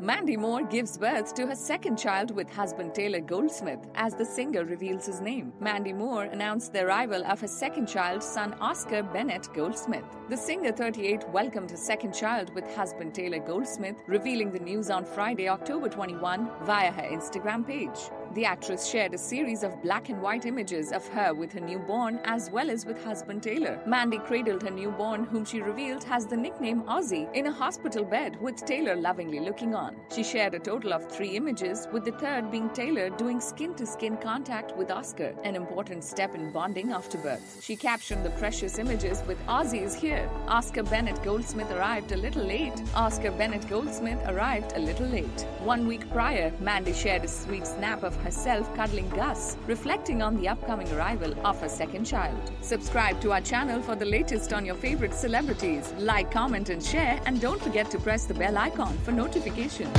Mandy Moore gives birth to her second child with husband Taylor Goldsmith as the singer reveals his name. Mandy Moore announced the arrival of her second child, son Oscar Bennett Goldsmith. The singer 38 welcomed her second child with husband Taylor Goldsmith, revealing the news on Friday, October 21 via her Instagram page. The actress shared a series of black and white images of her with her newborn as well as with husband Taylor. Mandy cradled her newborn, whom she revealed has the nickname Ozzy, in a hospital bed with Taylor lovingly looking on. She shared a total of three images, with the third being Taylor doing skin to skin contact with Oscar, an important step in bonding after birth. She captioned the precious images with Ozzy is here. Oscar Bennett Goldsmith arrived a little late. Oscar Bennett Goldsmith arrived a little late. One week prior, Mandy shared a sweet snap of herself cuddling Gus, reflecting on the upcoming arrival of her second child. Subscribe to our channel for the latest on your favorite celebrities. Like, comment, and share, and don't forget to press the bell icon for notification.